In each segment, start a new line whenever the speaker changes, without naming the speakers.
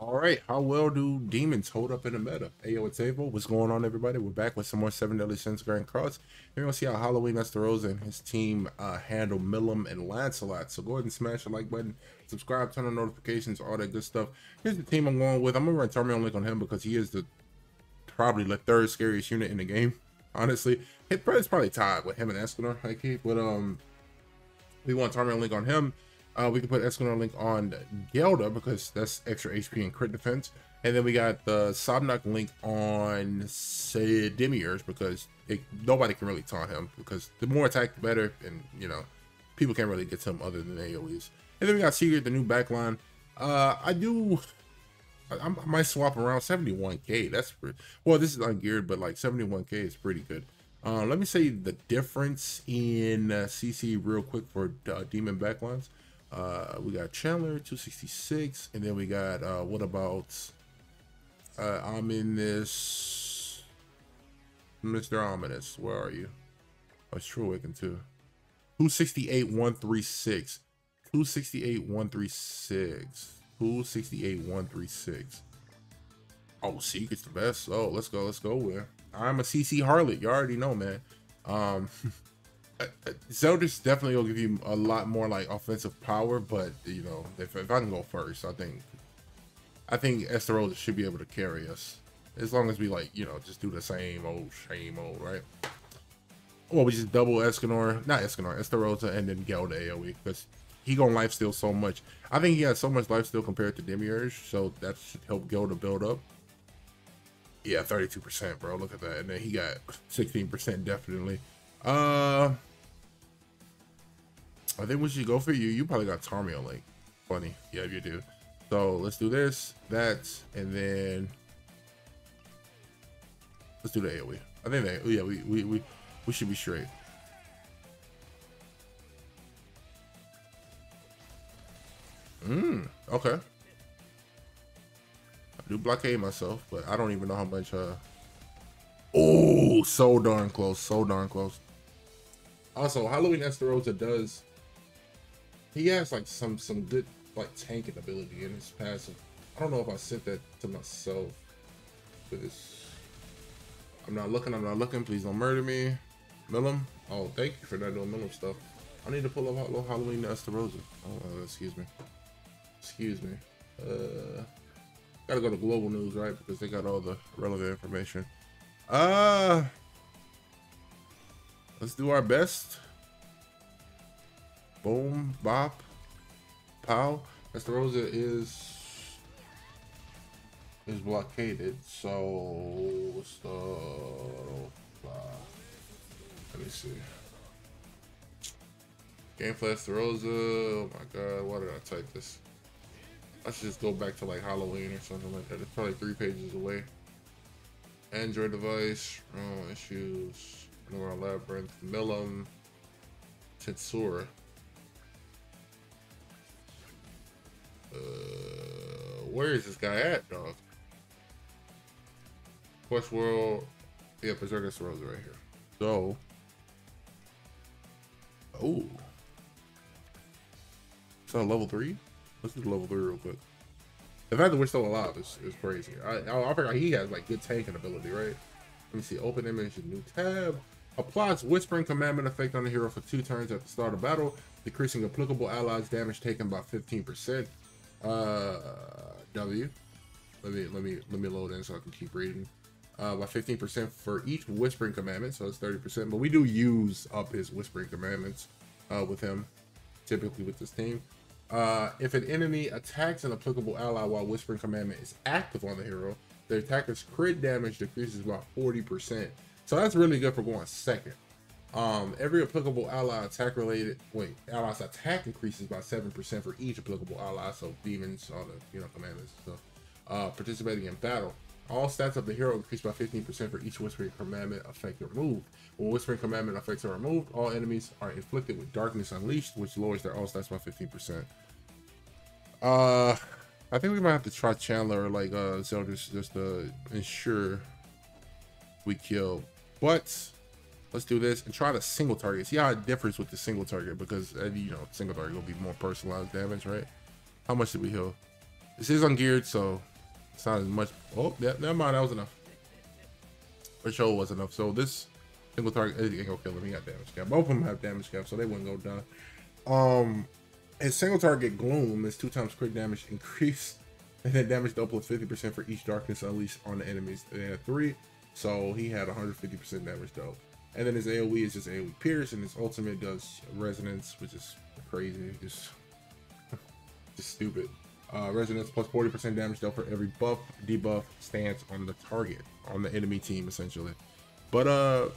All right, how well do demons hold up in the meta? Ayo, it's Davo. What's going on, everybody? We're back with some more Seven Deadly Sins Grand Cross. We're gonna see how Halloween Estarossa and his team uh, handle Milim and Lancelot. So go ahead and smash the like button, subscribe, turn on notifications, all that good stuff. Here's the team I'm going with. I'm gonna run Tarmiel Link on him because he is the probably the third scariest unit in the game. Honestly, is probably tied with him and Escanor, I keep. But um, we want Tarmiel Link on him. Uh, we can put Escanor Link on Gelda because that's extra HP and crit defense. And then we got the Sobnok link on say Demiurge because it, nobody can really taunt him because the more attack the better and you know people can't really get to him other than AoEs. And then we got Sigurd, the new backline. Uh, I do I, I, might swap around 71k. That's pretty, well, this is ungeared, but like 71k is pretty good. Uh, let me say the difference in uh, CC real quick for uh, demon backlines. Uh, we got Chandler 266, and then we got uh, what about uh, Ominous, Mr. Ominous? Where are you? Oh, it's True Awaken too. 268 136. 268 136. 268 136. Oh, Secret's the best. Oh, let's go. Let's go with. I'm a CC Harlot. You already know, man. Um, Zelda's definitely gonna give you a lot more like offensive power, but you know, if, if I can go first, I think I think Estarossa should be able to carry us. As long as we like, you know, just do the same old same old, right? Well, we just double Escanor, not Escanor, Estarossa, and then Gelda AoE, because he gonna lifesteal so much. I think he has so much lifesteal compared to Demiurge, so that should help Gelda build up. Yeah, 32%, bro. Look at that. And then he got 16% definitely. Uh I think we should go for you. You probably got Tarmiel Link. Funny. Yeah, you do. So let's do this, that, and then let's do the AoE. I think that yeah, we we we, we should be straight. Hmm. Okay. I do blockade myself, but I don't even know how much. Uh. Oh, so darn close. So darn close. Also, Halloween Estarossa does he has like some some good like tanking ability in his passive. I don't know if I sent that to myself but this. I'm not looking, I'm not looking, please don't murder me. Milim? Oh, thank you for not doing Milim stuff. I need to pull up little Halloween Estarossa. Oh, uh, excuse me. Excuse me. Uh, gotta go to global news, right? Because they got all the relevant information. Uh, let's do our best boom, bop, pow. Estarossa is is blockaded, so uh, let me see. Game for Estarossa. Oh my god, why did I type this? I should just go back to like Halloween or something like that. It's probably three pages away. Android device, oh, issues, Neural Labyrinth, Milim, Tensura. Where is this guy at, dog? Quest World. Yeah, Berserker Rosa right here. So. Oh. It's on level three? Let's do level three real quick. The fact that we're still alive is, is crazy. I, I, I forgot he has like good tanking ability, right? Let me see. Open image, new tab. Applies Whispering Commandment effect on the hero for two turns at the start of battle, decreasing applicable allies damage taken by 15%. Uh, W. Let me let me let me load in so I can keep reading. Uh, by 15% for each Whispering Commandment, so it's 30%. But we do use up his Whispering Commandments uh, with him, typically with this team. Uh, if an enemy attacks an applicable ally while Whispering Commandment is active on the hero, the attacker's crit damage decreases by 40%. So that's really good for going second. Um, every applicable ally attack related, wait, allies attack increases by 7% for each applicable ally, so demons, all the, you know, commandments So, uh, participating in battle. All stats of the hero increase by 15% for each Whispering Commandment effect removed. When Whispering Commandment effects are removed, all enemies are inflicted with Darkness Unleashed, which lowers their all stats by 15%. Uh, I think we might have to try Chandler like uh Zelda just to ensure we kill. But Let's do this and try the single target. See how it differs with the single target because, uh, you know, single target will be more personalized damage, right? How much did we heal? This is ungeared, so It's not as much. Oh, yeah, never mind. That was enough. For sure was enough. So this single target ain't gonna kill him. He got damage cap. Both of them have damage cap, so they wouldn't go down. Um, and single target gloom is two times crit damage increased, and then damage double 50% for each darkness unleashed on the enemies. They had three, so he had 150% damage though. And then his AoE is just AoE Pierce, and his ultimate does Resonance, which is crazy, just, just stupid. Uh, resonance plus 40% damage dealt for every buff, debuff, stance on the target, on the enemy team, essentially. But uh,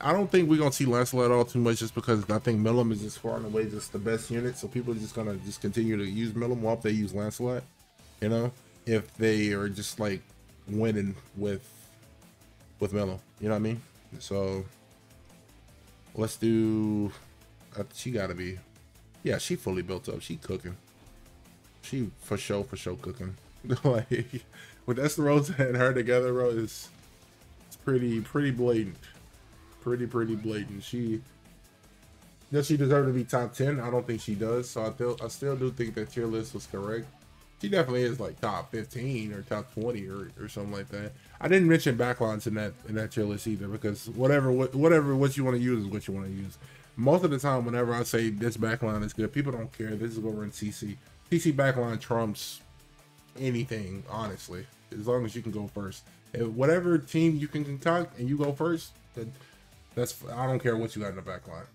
I don't think we're gonna see Lancelot at all too much, just because I think Milim is just far and away just the best unit. So people are just gonna just continue to use Milim while they use Lancelot. You know, if they are just like winning with with Milim, you know what I mean? So let's do. Uh, she gotta be. Yeah, she fully built up. She cooking. She for sure, for sure cooking. like with Estarossa and her together, bro, is it's pretty, pretty blatant. Pretty, pretty blatant. She does she deserve to be top ten? I don't think she does. So I still, I still do think that tier list was correct. She definitely is like top fifteen or top twenty or, or something like that. I didn't mention backlines in that in that tier list either because whatever whatever what you want to use is what you want to use. Most of the time, whenever I say this backline is good, people don't care. This is what we're in CC. PC backline trumps anything, honestly. As long as you can go first. If whatever team you can concoct and you go first, that's I don't care what you got in the backline.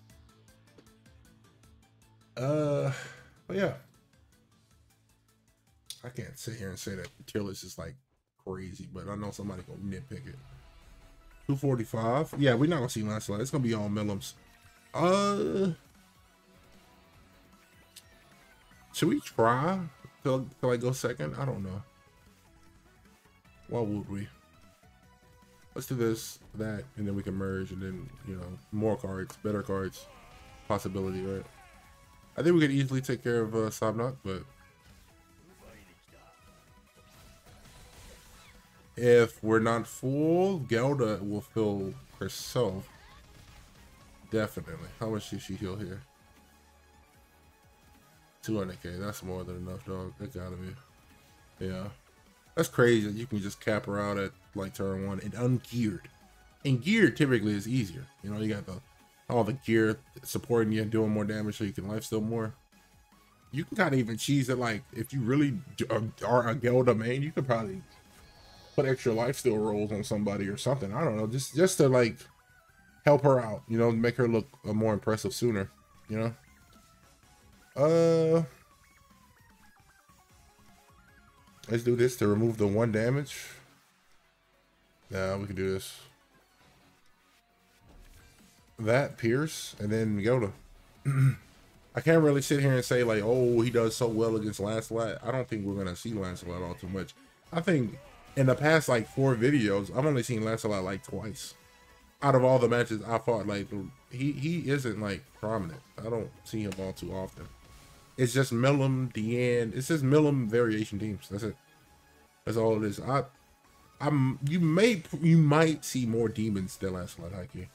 Uh, but yeah, I can't sit here and say that the tier list is like crazy, but I know somebody gonna nitpick it. 245. Yeah, we're not gonna see Lancelot. It's gonna be all Milims. Uh should we try till to like go second? I don't know. Why would we? Let's do this, that, and then we can merge, and then you know more cards, better cards, possibility, right? I think we could easily take care of uh, Sabnok, but if we're not full, Gelda will fill herself. Definitely. How much does she heal here? 200k. That's more than enough, dog. That gotta be. Yeah. That's crazy you can just cap her out at like turn one and ungeared. And geared typically is easier. You know, you got the all the gear supporting you and doing more damage so you can life steal more. You can kind of even cheese it like if you really uh, are a Gelda main, you could probably put extra life steal rolls on somebody or something. I don't know, just just to like help her out, you know, make her look more impressive sooner, you know. Uh, let's do this to remove the one damage. Yeah, we can do this. That Pierce and then Yoda. I can't really sit here and say like, oh, he does so well against Lancelot. I don't think we're gonna see Lancelot all too much. I think in the past like four videos, I've only seen Lancelot like twice. Out of all the matches I fought, like he he isn't like prominent. I don't see him all too often. It's just Milim, Diane. It's just Milim variation teams. That's it. That's all it is. I, I'm. You may, you might see more demons than Lancelot Haki.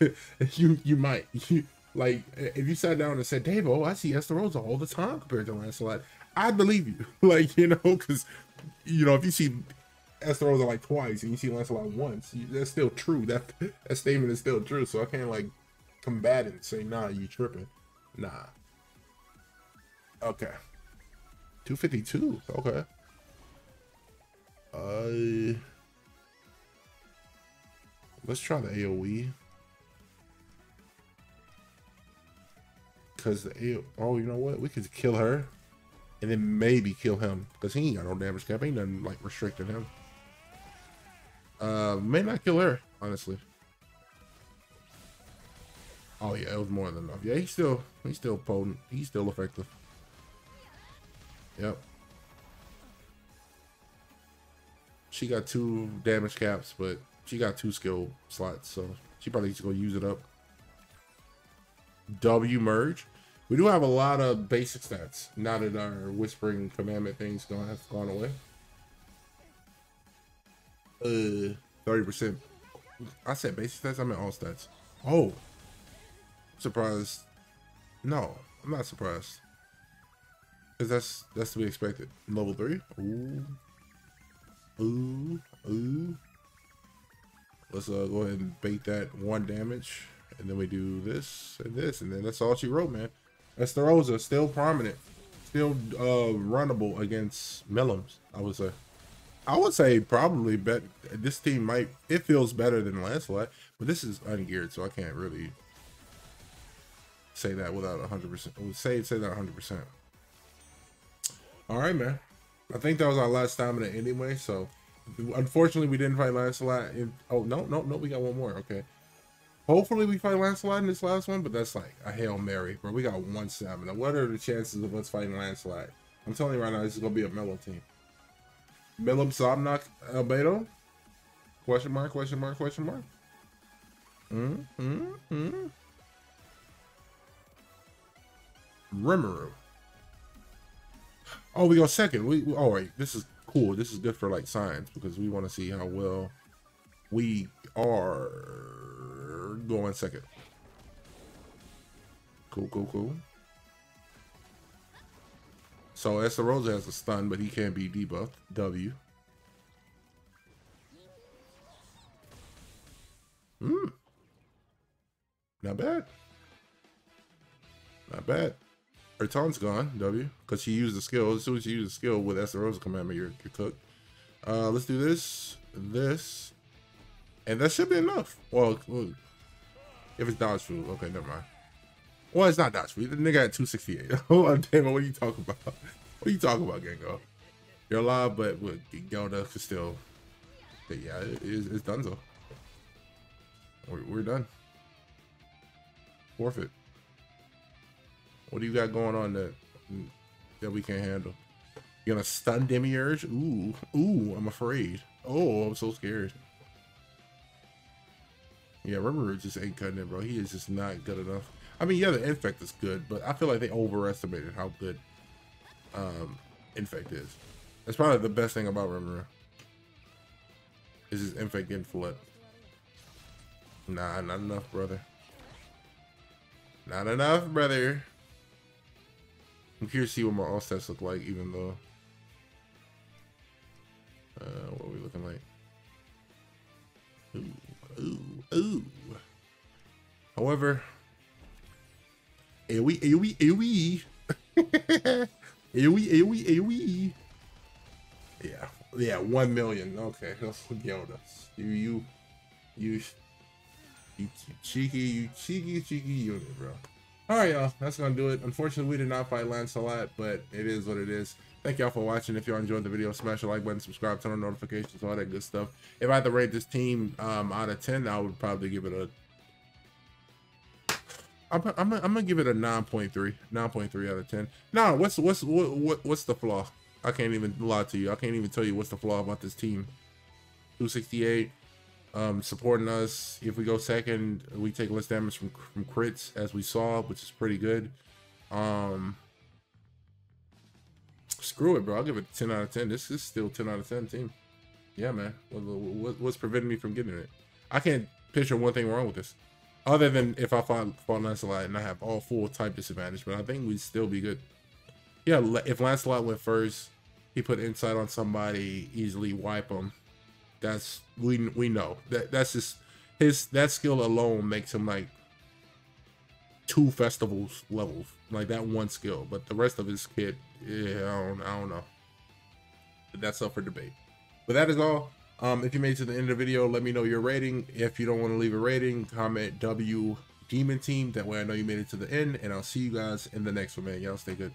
you, you might. You, like, if you sat down and said, Dave, oh, I see Esther Estarossa all the time compared to Lancelot, I believe you. like, you know, because, you know, if you see Estarossa like twice and you see Lancelot once, that's still true. That that statement is still true. So I can't like combat it and say, nah, you tripping. Nah. Okay. 252. Okay. Uh Let's try the AoE. Cause the AoE, oh, you know what? We could kill her and then maybe kill him. Because he ain't got no damage cap. Ain't nothing like restricting him. Uh may not kill her, honestly. Oh yeah, it was more than enough. Yeah, he's still he's still potent. He's still effective. Yep. She got two damage caps, but she got two skill slots, so she probably just gonna use it up. W merge. We do have a lot of basic stats now that our whispering commandment thing's gonna have gone away. Uh, thirty percent. I said basic stats. I meant all stats. Oh, surprised. No, I'm not surprised. Cause that's that's to be expected. Level three. Ooh. Ooh, ooh. Let's uh, go ahead and bait that one damage. And then we do this and this. And then that's all she wrote, man. Estarossa, still prominent. Still uh, runnable against Milims, I would say. I would say probably bet this team might it feels better than Lancelot, but this is ungeared, so I can't really say that without a hundred percent. Say say that hundred percent. All right, man. I think that was our last stamina anyway. So unfortunately, we didn't fight Lancelot. In, oh no, no, no, we got one more. Okay. Hopefully we fight Lancelot in this last one, but that's like a hail mary, bro. We got one stamina. What are the chances of us fighting Lancelot? I'm telling you right now, this is gonna be a mellow team. Milim Sobnak Albedo? Question mark, question mark, question mark. Mm, mm, mm. Rimuru. Oh, we go second. We, we all right. This is cool. This is good for like science because we want to see how well we are going second. Cool, cool, cool. So Estarossa has a stun, but he can't be debuffed. W. Hmm. Not bad. Not bad. Her taunt's gone, W, because she used the skill. As soon as you use the skill with Estarossa commandment, you're, you're cooked. Uh, let's do this, this, and that should be enough. Well, if it's dodge food, okay, never mind. Well, it's not dodge food. The nigga at 268. oh, damn what are you talking about? What are you talking about, Gengo? You're alive, but with Gelda still. But yeah, it, it's, it's done so. We're, we're done. Forfeit. What do you got going on that that we can't handle? You gonna stun Demiurge? Ooh, ooh, I'm afraid. Oh, I'm so scared. Yeah, Rimuru just ain't cutting it, bro. He is just not good enough. I mean, yeah, the infect is good, but I feel like they overestimated how good um, infect is. That's probably the best thing about Rimuru. Is his infect getting flipped. Nah, not enough, brother. Not enough, brother. I'm curious to see what my all stats look like, even though. Okay, Yoda. You, you, you, you cheeky, you cheeky, cheeky unit, bro. All right, y'all. That's gonna do it. Unfortunately, we did not fight Lancelot, but it is what it is. Thank y'all for watching. If y'all enjoyed the video, smash the like button, subscribe, turn on notifications, all that good stuff. If I had to rate this team um, out of 10, I would probably give it a I'm, I'm, I'm gonna give it a 9.3 9.3 out of 10 now what's what's what, what what's the flaw i can't even lie to you i can't even tell you what's the flaw about this team 268 um, supporting us. If we go second we take less damage from from crits as we saw which is pretty good. Um screw it bro. I'll give it 10 out of 10 this is still 10 out of 10 team. Yeah man. What, what, what's preventing me from getting it? I can't picture one thing wrong with this. Other than if I fought, fought Lancelot and I have all full type disadvantage, but I think we'd still be good. Yeah, if Lancelot went first, he put insight on somebody, easily wipe them. That's we we know that that's just his that skill alone makes him like two festivals levels, like that one skill. But the rest of his kit, yeah, I don't I don't know. But that's up for debate. But that is all. Um, if you made it to the end of the video, let me know your rating. If you don't want to leave a rating, comment W Demon Team. That way I know you made it to the end. And I'll see you guys in the next one, man. Y'all stay good.